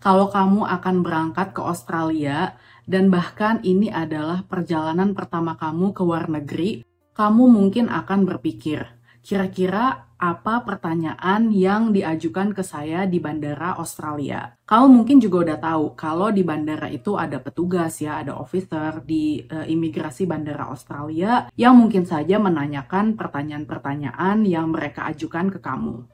kalau kamu akan berangkat ke Australia dan bahkan ini adalah perjalanan pertama kamu ke luar negeri, kamu mungkin akan berpikir, kira-kira apa pertanyaan yang diajukan ke saya di bandara Australia. Kamu mungkin juga udah tahu kalau di bandara itu ada petugas ya, ada officer di uh, imigrasi bandara Australia yang mungkin saja menanyakan pertanyaan-pertanyaan yang mereka ajukan ke kamu.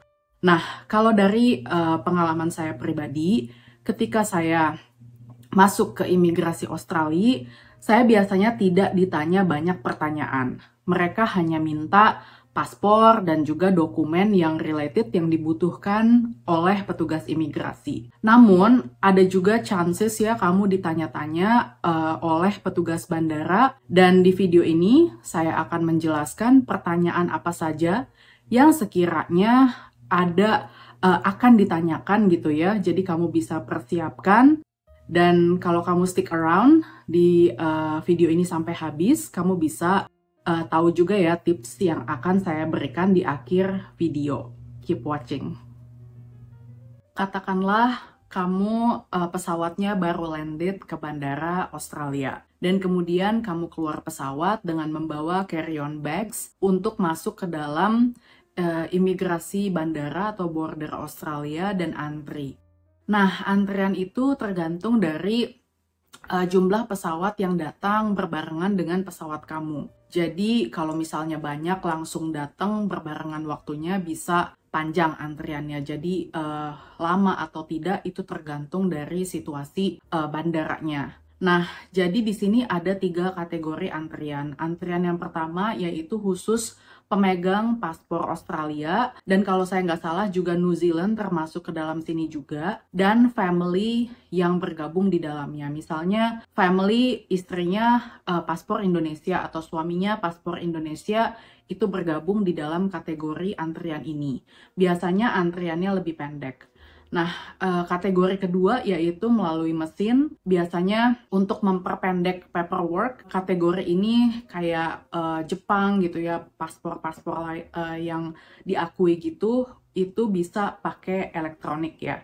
Nah, kalau dari uh, pengalaman saya pribadi, ketika saya masuk ke imigrasi Australia, saya biasanya tidak ditanya banyak pertanyaan. Mereka hanya minta paspor, dan juga dokumen yang related yang dibutuhkan oleh petugas imigrasi. Namun, ada juga chances ya kamu ditanya-tanya uh, oleh petugas bandara, dan di video ini saya akan menjelaskan pertanyaan apa saja yang sekiranya ada uh, akan ditanyakan gitu ya. Jadi kamu bisa persiapkan dan kalau kamu stick around di uh, video ini sampai habis, kamu bisa uh, tahu juga ya tips yang akan saya berikan di akhir video. Keep watching. Katakanlah kamu uh, pesawatnya baru landed ke bandara Australia dan kemudian kamu keluar pesawat dengan membawa carry-on bags untuk masuk ke dalam uh, imigrasi bandara atau border Australia dan antri. Nah, antrian itu tergantung dari uh, jumlah pesawat yang datang berbarengan dengan pesawat kamu. Jadi kalau misalnya banyak langsung datang berbarengan waktunya bisa panjang antriannya. Jadi uh, lama atau tidak itu tergantung dari situasi uh, bandaranya. Nah, jadi di sini ada tiga kategori antrian. Antrian yang pertama yaitu khusus pemegang paspor Australia dan kalau saya nggak salah juga New Zealand termasuk ke dalam sini juga dan family yang bergabung di dalamnya. Misalnya family istrinya uh, paspor Indonesia atau suaminya paspor Indonesia itu bergabung di dalam kategori antrian ini. Biasanya antriannya lebih pendek Nah, uh, kategori kedua yaitu melalui mesin. Biasanya untuk memperpendek paperwork, kategori ini kayak uh, Jepang gitu ya, paspor-paspor uh, yang diakui gitu, itu bisa pakai elektronik ya.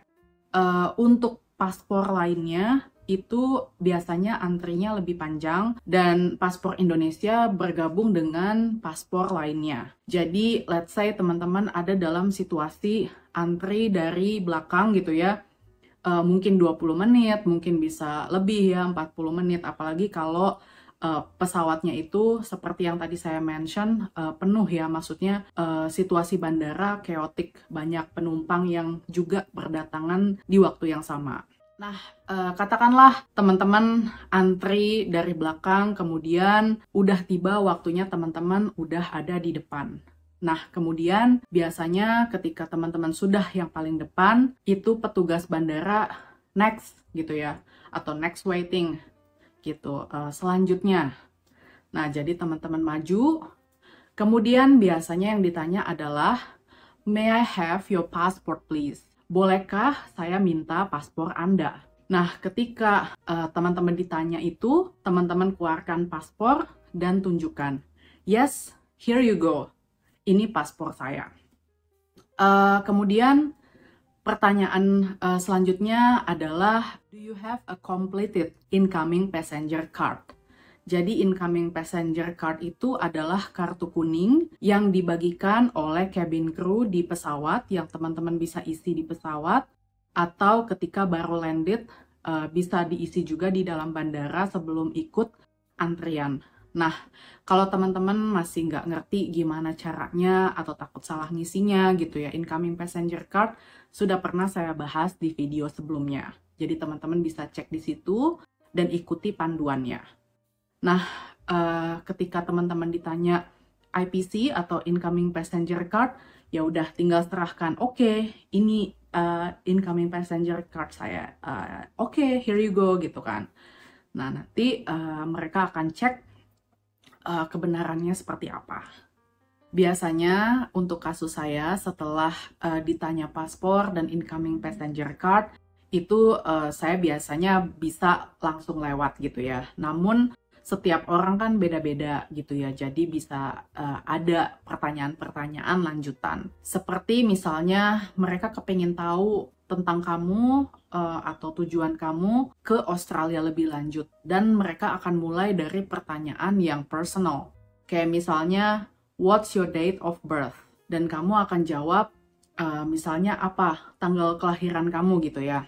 Untuk paspor lainnya, itu biasanya antrinya lebih panjang dan paspor Indonesia bergabung dengan paspor lainnya. Jadi, let's say teman-teman ada dalam situasi antri dari belakang gitu ya, uh, mungkin 20 menit, mungkin bisa lebih ya, 40 menit, apalagi kalau uh, pesawatnya itu seperti yang tadi saya mention uh, penuh ya maksudnya uh, situasi bandara chaotic banyak penumpang yang juga berdatangan di waktu yang sama. Nah, katakanlah teman-teman antri dari belakang, kemudian udah tiba waktunya teman-teman udah ada di depan. Nah, kemudian biasanya ketika teman-teman sudah yang paling depan, itu petugas bandara next gitu ya, atau next waiting gitu. Uh, selanjutnya, nah jadi teman-teman maju, kemudian biasanya yang ditanya adalah, May I have your passport please? bolehkah saya minta paspor Anda? Nah, ketika uh, teman-teman ditanya itu, teman-teman keluarkan paspor dan tunjukkan. Yes, here you go. Ini paspor saya. Uh, kemudian pertanyaan uh, selanjutnya adalah, do you have a completed incoming passenger card? Jadi incoming passenger card itu adalah kartu kuning yang dibagikan oleh cabin crew di pesawat yang teman-teman bisa isi di pesawat atau ketika baru landed uh, bisa diisi juga di dalam bandara sebelum ikut antrian. Nah, kalau teman-teman masih nggak ngerti gimana caranya atau takut salah ngisinya gitu ya, incoming passenger card sudah pernah saya bahas di video sebelumnya. Jadi teman-teman bisa cek di situ dan ikuti panduannya. Nah, uh, ketika teman-teman ditanya IPC atau incoming passenger card, ya udah tinggal serahkan. Oke, okay, ini uh, incoming passenger card saya. Uh, Oke, okay, here you go gitu kan. Nah, nanti uh, mereka akan cek uh, kebenarannya seperti apa. Biasanya untuk kasus saya setelah uh, ditanya paspor dan incoming passenger card itu uh, saya biasanya bisa langsung lewat gitu ya. Namun setiap orang kan beda-beda gitu ya. Jadi bisa uh, ada pertanyaan-pertanyaan lanjutan. Seperti misalnya mereka kepengen tahu tentang kamu uh, atau tujuan kamu ke Australia lebih lanjut dan mereka akan mulai dari pertanyaan yang personal. Kayak misalnya what's your date of birth? Dan kamu akan jawab uh, misalnya apa tanggal kelahiran kamu gitu ya.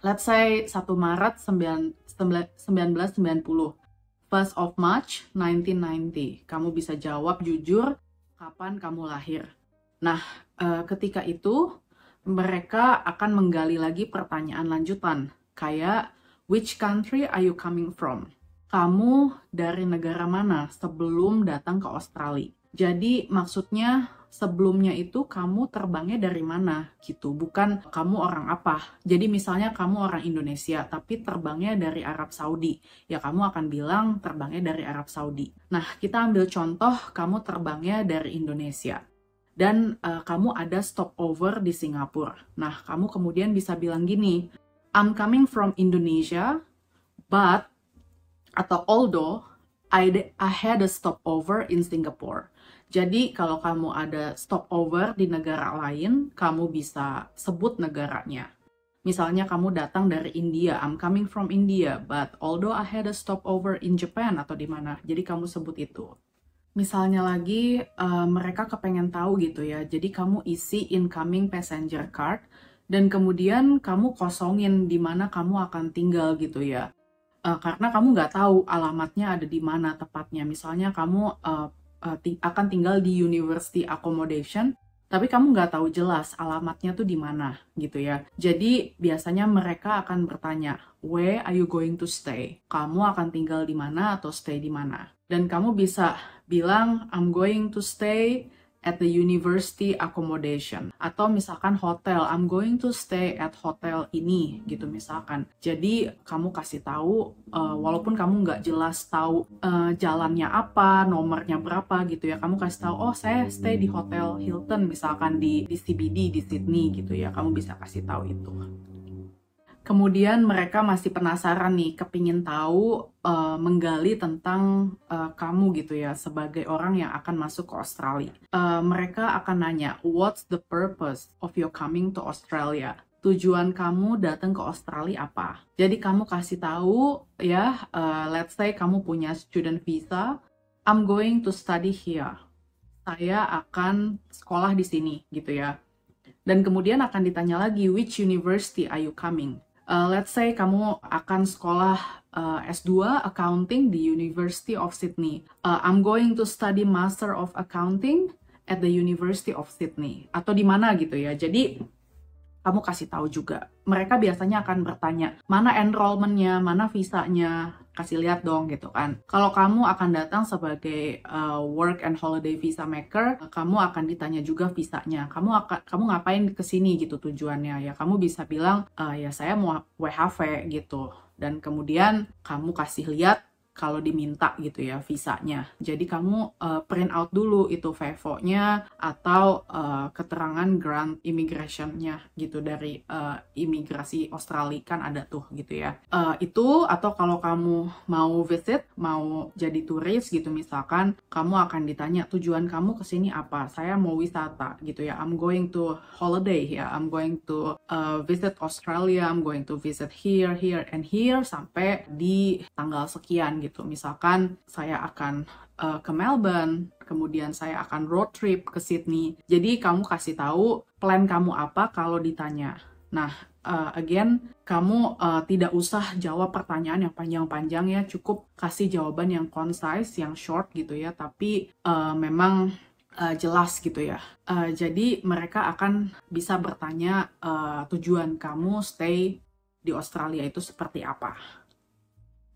Let's say 1 Maret 1990. First of March 1990. Kamu bisa jawab jujur kapan kamu lahir. Nah, uh, ketika itu mereka akan menggali lagi pertanyaan lanjutan, kayak which country are you coming from? Kamu dari negara mana sebelum datang ke Australia? Jadi maksudnya sebelumnya itu kamu terbangnya dari mana gitu, bukan kamu orang apa. Jadi misalnya kamu orang Indonesia tapi terbangnya dari Arab Saudi, ya kamu akan bilang terbangnya dari Arab Saudi. Nah, kita ambil contoh kamu terbangnya dari Indonesia dan uh, kamu ada stopover di Singapura. Nah, kamu kemudian bisa bilang gini, I'm coming from Indonesia, but atau although I, I had a stopover in Singapore. Jadi kalau kamu ada stopover di negara lain, kamu bisa sebut negaranya. Misalnya kamu datang dari India, I'm coming from India, but although I had a stopover in Japan atau di mana, jadi kamu sebut itu. Misalnya lagi uh, mereka kepengen tahu gitu ya, jadi kamu isi incoming passenger card dan kemudian kamu kosongin di mana kamu akan tinggal gitu ya. Uh, karena kamu nggak tahu alamatnya ada di mana tepatnya. Misalnya kamu uh, akan tinggal di university accommodation, tapi kamu nggak tahu jelas alamatnya tuh di mana gitu ya. Jadi biasanya mereka akan bertanya, where are you going to stay? Kamu akan tinggal di mana atau stay di mana? Dan kamu bisa bilang, I'm going to stay at the university accommodation. Atau misalkan hotel I'm going to stay at hotel ini gitu misalkan. Jadi kamu kasih tahu uh, walaupun kamu nggak jelas tahu uh, jalannya apa nomornya berapa gitu ya kamu kasih tahu oh saya stay di hotel Hilton misalkan di di CBD di Sydney gitu ya kamu bisa kasih tahu itu kemudian mereka masih penasaran nih, kepingin tahu, uh, menggali tentang uh, kamu gitu ya, sebagai orang yang akan masuk ke Australia. Uh, mereka akan nanya, what's the purpose of your coming to Australia? Tujuan kamu datang ke Australia apa? Jadi kamu kasih tahu ya, uh, let's say kamu punya student visa, I'm going to study here. Saya akan sekolah di sini gitu ya. Dan kemudian akan ditanya lagi, which university are you coming? Uh, let's say kamu akan sekolah uh, S2 accounting di University of Sydney. Uh, I'm going to study Master of Accounting at the University of Sydney atau di mana gitu ya. Jadi kamu kasih tahu juga. Mereka biasanya akan bertanya, mana enrollmentnya, mana visanya, kasih lihat dong gitu kan. Kalau kamu akan datang sebagai uh, work and holiday visa maker, kamu akan ditanya juga visanya. Kamu akan kamu ngapain ke sini gitu tujuannya ya. Kamu bisa bilang, uh, ya saya mau WHV gitu. Dan kemudian kamu kasih lihat kalau diminta gitu ya visanya. Jadi kamu uh, print out dulu itu VEVO-nya atau uh, keterangan grant immigration-nya gitu dari uh, imigrasi Australia kan ada tuh gitu ya. Uh, itu atau kalau kamu mau visit, mau jadi turis gitu misalkan, kamu akan ditanya tujuan kamu ke sini apa? Saya mau wisata gitu ya. I'm going to holiday ya. I'm going to uh, visit Australia. I'm going to visit here, here, and here sampai di tanggal sekian gitu. Misalkan saya akan uh, ke Melbourne, kemudian saya akan road trip ke Sydney. Jadi kamu kasih tahu plan kamu apa kalau ditanya. Nah, uh, again, kamu uh, tidak usah jawab pertanyaan yang panjang-panjang ya, cukup kasih jawaban yang concise, yang short gitu ya, tapi uh, memang uh, jelas gitu ya. Uh, jadi mereka akan bisa bertanya uh, tujuan kamu stay di Australia itu seperti apa.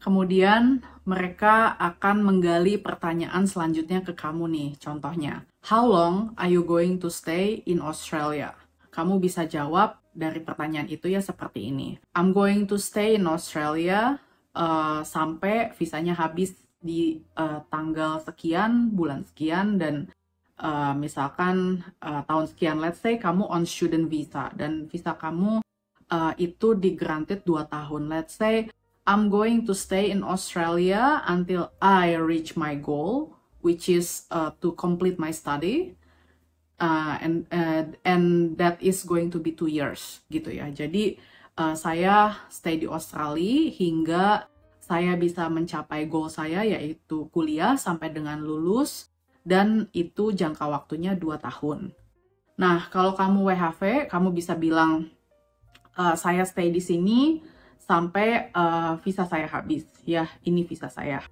Kemudian mereka akan menggali pertanyaan selanjutnya ke kamu nih. Contohnya, how long are you going to stay in Australia? Kamu bisa jawab dari pertanyaan itu ya seperti ini. I'm going to stay in Australia uh, sampai visanya habis di uh, tanggal sekian, bulan sekian, dan uh, misalkan uh, tahun sekian. Let's say kamu on student visa dan visa kamu uh, itu di granted 2 tahun. Let's say I'm going to stay in Australia until I reach my goal, which is uh, to complete my study. uh, and uh, and that is going to be two years gitu ya. Jadi uh, saya stay di Australia hingga saya bisa mencapai goal saya yaitu kuliah sampai dengan lulus dan itu jangka waktunya 2 tahun. Nah, kalau kamu WHV, kamu bisa bilang uh, saya stay di sini sampai uh, visa saya habis. Ya, ini visa saya.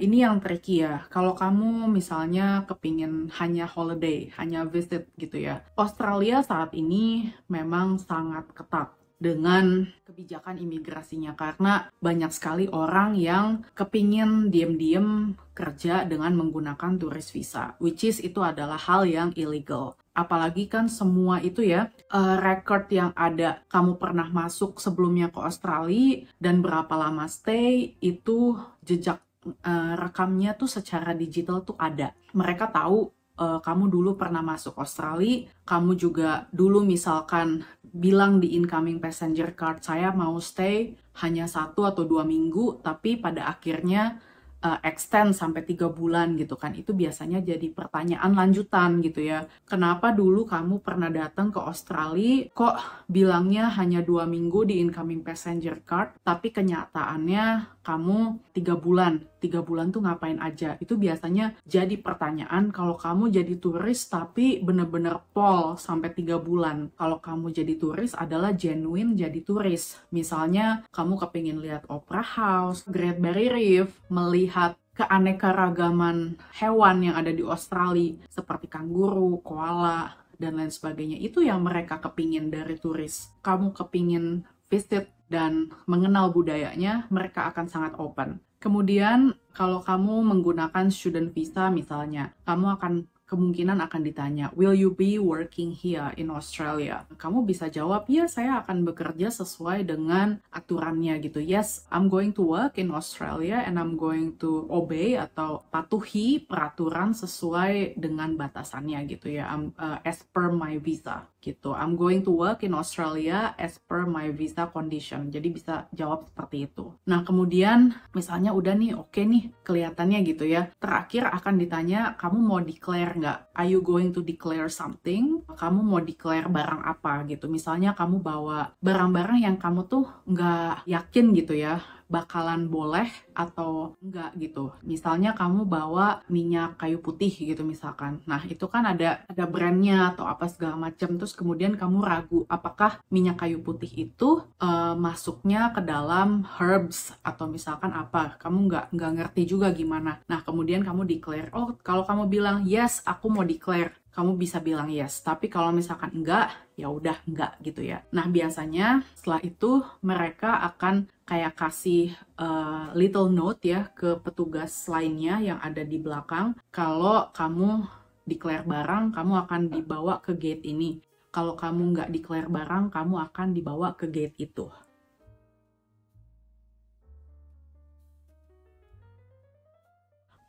ini yang tricky ya. Kalau kamu misalnya kepingin hanya holiday, hanya visit gitu ya. Australia saat ini memang sangat ketat dengan kebijakan imigrasinya karena banyak sekali orang yang kepingin diem-diem kerja dengan menggunakan turis visa, which is itu adalah hal yang illegal. Apalagi kan semua itu ya uh, record yang ada kamu pernah masuk sebelumnya ke Australia dan berapa lama stay itu jejak uh, rekamnya tuh secara digital tuh ada. Mereka tahu uh, kamu dulu pernah masuk Australia, kamu juga dulu misalkan bilang di incoming passenger card saya mau stay hanya satu atau dua minggu, tapi pada akhirnya uh, extend sampai tiga bulan gitu kan. Itu biasanya jadi pertanyaan lanjutan gitu ya. Kenapa dulu kamu pernah datang ke Australia kok bilangnya hanya dua minggu di incoming passenger card tapi kenyataannya kamu tiga bulan tiga bulan tuh ngapain aja itu biasanya jadi pertanyaan kalau kamu jadi turis tapi bener-bener pol sampai tiga bulan kalau kamu jadi turis adalah genuine jadi turis misalnya kamu kepingin lihat opera house Great Barrier Reef melihat keanekaragaman hewan yang ada di Australia seperti kanguru, koala, dan lain sebagainya. Itu yang mereka kepingin dari turis. Kamu kepingin visit dan mengenal budayanya, mereka akan sangat open. Kemudian, kalau kamu menggunakan student visa misalnya, kamu akan kemungkinan akan ditanya, will you be working here in Australia? Kamu bisa jawab, ya saya akan bekerja sesuai dengan aturannya gitu. Yes, I'm going to work in Australia and I'm going to obey atau patuhi peraturan sesuai dengan batasannya gitu ya, I'm, uh, as per my visa gitu. I'm going to work in Australia as per my visa condition. Jadi bisa jawab seperti itu. Nah, kemudian misalnya udah nih, oke okay nih, kelihatannya gitu ya. Terakhir akan ditanya, kamu mau declare nggak? Are you going to declare something? Kamu mau declare barang apa gitu? Misalnya kamu bawa barang-barang yang kamu tuh nggak yakin gitu ya bakalan boleh atau enggak gitu. Misalnya kamu bawa minyak kayu putih gitu misalkan. Nah, itu kan ada ada brandnya atau apa segala macam. Terus kemudian kamu ragu apakah minyak kayu putih itu uh, masuknya ke dalam herbs atau misalkan apa. Kamu nggak nggak ngerti juga gimana. Nah, kemudian kamu declare, "Oh, kalau kamu bilang yes, aku mau declare." Kamu bisa bilang yes. Tapi kalau misalkan enggak, ya udah enggak gitu ya. Nah, biasanya setelah itu mereka akan kayak kasih uh, little note ya ke petugas lainnya yang ada di belakang kalau kamu declare barang, kamu akan dibawa ke gate ini. Kalau kamu nggak declare barang, kamu akan dibawa ke gate itu.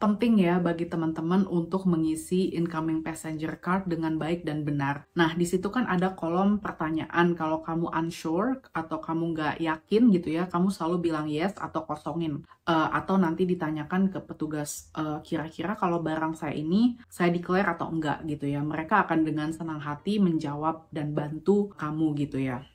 Penting ya bagi teman-teman untuk mengisi incoming passenger card dengan baik dan benar. Nah, di situ kan ada kolom pertanyaan kalau kamu unsure atau kamu nggak yakin gitu ya, kamu selalu bilang yes atau kosongin. Uh, atau nanti ditanyakan ke petugas uh, kira-kira kalau barang saya ini saya declare atau enggak gitu ya. Mereka akan dengan senang hati menjawab dan bantu kamu gitu ya.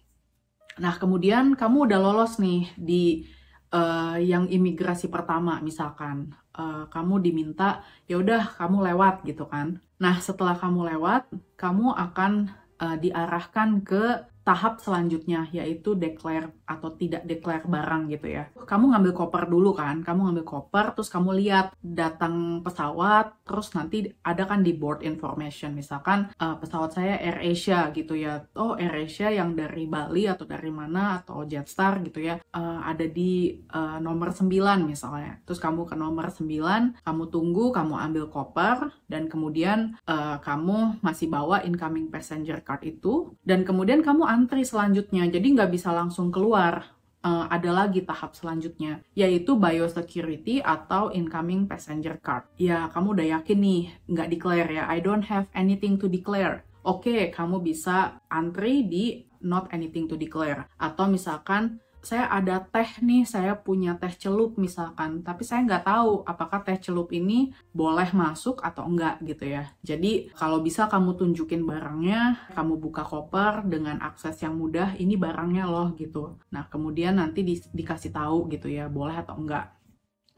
Nah, kemudian kamu udah lolos nih di uh, yang imigrasi pertama misalkan uh, kamu diminta ya udah kamu lewat gitu kan. Nah, setelah kamu lewat, kamu akan uh, diarahkan ke tahap selanjutnya yaitu declare atau tidak declare barang gitu ya. Kamu ngambil koper dulu kan, kamu ngambil koper terus kamu lihat datang pesawat, terus nanti ada kan di board information misalkan uh, pesawat saya Air Asia gitu ya. Oh Air Asia yang dari Bali atau dari mana atau Jetstar gitu ya uh, ada di uh, nomor 9 misalnya. Terus kamu ke nomor 9, kamu tunggu, kamu ambil koper dan kemudian uh, kamu masih bawa incoming passenger card itu dan kemudian kamu antri selanjutnya, jadi nggak bisa langsung keluar. Uh, ada lagi tahap selanjutnya, yaitu biosecurity atau incoming passenger card. Ya, kamu udah yakin nih, nggak declare ya, I don't have anything to declare. Oke, okay, kamu bisa antri di not anything to declare. Atau misalkan saya ada teh nih, saya punya teh celup misalkan, tapi saya nggak tahu apakah teh celup ini boleh masuk atau enggak gitu ya. Jadi kalau bisa kamu tunjukin barangnya, kamu buka koper dengan akses yang mudah, ini barangnya loh gitu. Nah kemudian nanti di, dikasih tahu gitu ya, boleh atau enggak.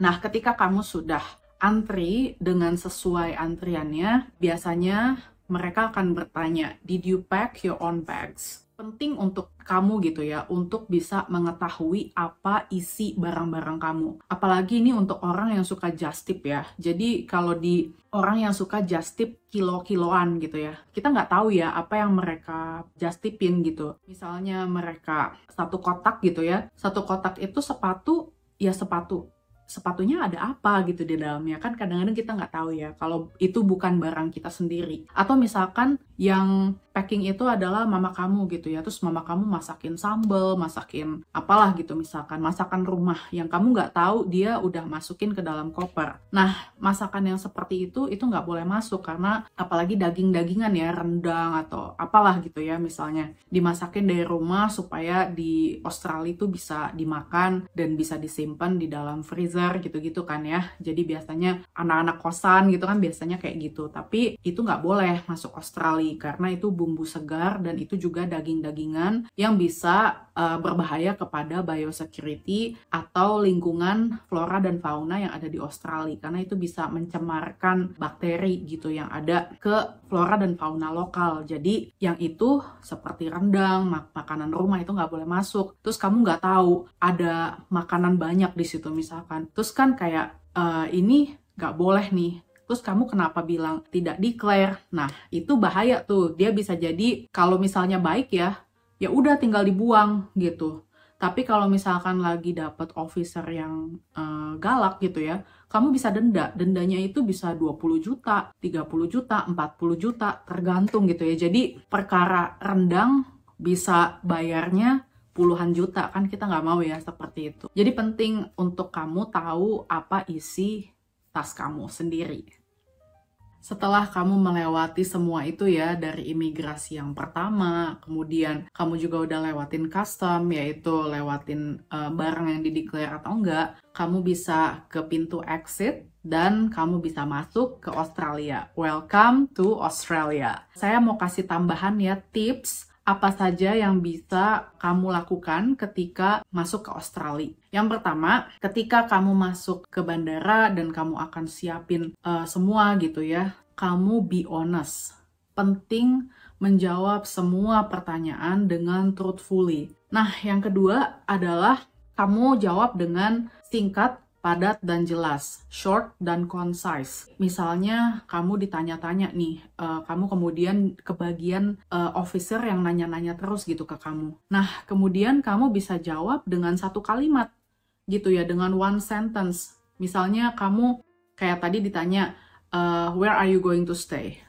Nah ketika kamu sudah antri dengan sesuai antriannya, biasanya mereka akan bertanya, did you pack your own bags? penting untuk kamu gitu ya untuk bisa mengetahui apa isi barang-barang kamu. Apalagi ini untuk orang yang suka just tip ya. Jadi kalau di orang yang suka just tip kilo-kiloan gitu ya, kita nggak tahu ya apa yang mereka just tipin gitu. Misalnya mereka satu kotak gitu ya, satu kotak itu sepatu ya sepatu sepatunya ada apa gitu di dalamnya. Kan kadang-kadang kita nggak tahu ya kalau itu bukan barang kita sendiri. Atau misalkan yang packing itu adalah mama kamu gitu ya. Terus mama kamu masakin sambal masakin apalah gitu misalkan. Masakan rumah yang kamu nggak tahu dia udah masukin ke dalam koper. Nah masakan yang seperti itu itu nggak boleh masuk karena apalagi daging-dagingan ya rendang atau apalah gitu ya misalnya. Dimasakin dari rumah supaya di Australia itu bisa dimakan dan bisa disimpan di dalam freezer gitu-gitu kan ya. Jadi biasanya anak-anak kosan gitu kan biasanya kayak gitu. Tapi itu nggak boleh masuk Australia karena itu bumbu segar dan itu juga daging-dagingan yang bisa uh, berbahaya kepada biosecurity atau lingkungan flora dan fauna yang ada di Australia karena itu bisa mencemarkan bakteri gitu yang ada ke flora dan fauna lokal. Jadi yang itu seperti rendang, mak makanan rumah itu nggak boleh masuk. Terus kamu nggak tahu ada makanan banyak di situ misalkan. Terus kan kayak uh, ini nggak boleh nih terus kamu kenapa bilang tidak declare? Nah, itu bahaya tuh. Dia bisa jadi kalau misalnya baik ya, ya udah tinggal dibuang gitu. Tapi kalau misalkan lagi dapat officer yang uh, galak gitu ya, kamu bisa denda. Dendanya itu bisa 20 juta, 30 juta, 40 juta, tergantung gitu ya. Jadi perkara rendang bisa bayarnya puluhan juta kan kita nggak mau ya seperti itu. Jadi penting untuk kamu tahu apa isi tas kamu sendiri setelah kamu melewati semua itu ya dari imigrasi yang pertama, kemudian kamu juga udah lewatin custom yaitu lewatin uh, barang yang dideklar atau enggak, kamu bisa ke pintu exit dan kamu bisa masuk ke Australia. Welcome to Australia. Saya mau kasih tambahan ya tips apa saja yang bisa kamu lakukan ketika masuk ke Australia. Yang pertama, ketika kamu masuk ke bandara dan kamu akan siapin uh, semua gitu ya, kamu be honest. Penting menjawab semua pertanyaan dengan truthfully. Nah, yang kedua adalah kamu jawab dengan singkat padat dan jelas, short dan concise. Misalnya kamu ditanya-tanya nih, uh, kamu kemudian kebagian uh, officer yang nanya-nanya terus gitu ke kamu. Nah, kemudian kamu bisa jawab dengan satu kalimat gitu ya, dengan one sentence. Misalnya kamu kayak tadi ditanya, uh, where are you going to stay?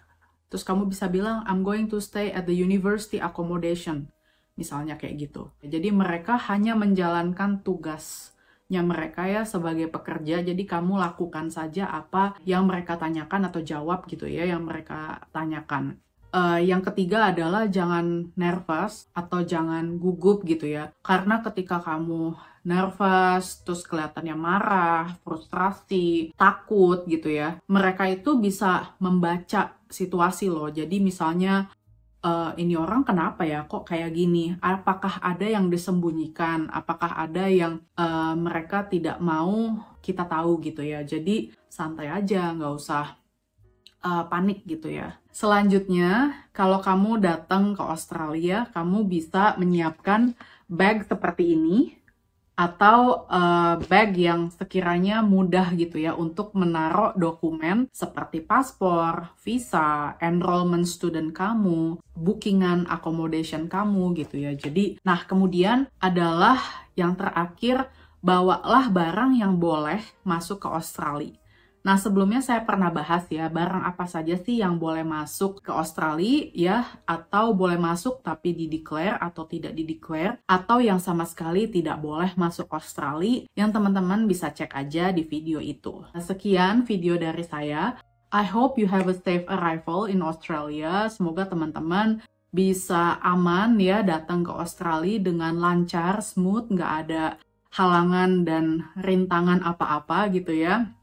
Terus kamu bisa bilang, I'm going to stay at the university accommodation. Misalnya kayak gitu. Jadi mereka hanya menjalankan tugas nya mereka ya sebagai pekerja. Jadi kamu lakukan saja apa yang mereka tanyakan atau jawab gitu ya yang mereka tanyakan. Uh, yang ketiga adalah jangan nervous atau jangan gugup gitu ya. Karena ketika kamu nervous terus kelihatannya marah frustrasi takut gitu ya mereka itu bisa membaca situasi loh. Jadi misalnya uh, ini orang kenapa ya kok kayak gini? Apakah ada yang disembunyikan? Apakah ada yang uh, mereka tidak mau kita tahu gitu ya? Jadi santai aja, nggak usah uh, panik gitu ya. Selanjutnya, kalau kamu datang ke Australia, kamu bisa menyiapkan bag seperti ini atau uh, bag yang sekiranya mudah gitu ya untuk menaruh dokumen seperti paspor, visa, enrollment student kamu, bookingan accommodation kamu gitu ya. Jadi, nah kemudian adalah yang terakhir bawalah barang yang boleh masuk ke Australia. Nah, sebelumnya saya pernah bahas ya, barang apa saja sih yang boleh masuk ke Australia ya, atau boleh masuk tapi dideklar atau tidak dideklar, atau yang sama sekali tidak boleh masuk Australia, yang teman-teman bisa cek aja di video itu. Nah, sekian video dari saya. I hope you have a safe arrival in Australia. Semoga teman-teman bisa aman ya datang ke Australia dengan lancar, smooth, nggak ada halangan dan rintangan apa-apa gitu ya.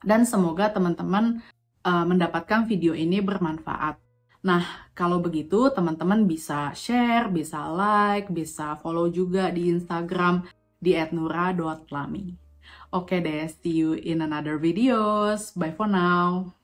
Dan semoga teman-teman uh, mendapatkan video ini bermanfaat. Nah, kalau begitu teman-teman bisa share, bisa like, bisa follow juga di Instagram di @nura.lami. Oke deh, see you in another videos. Bye for now.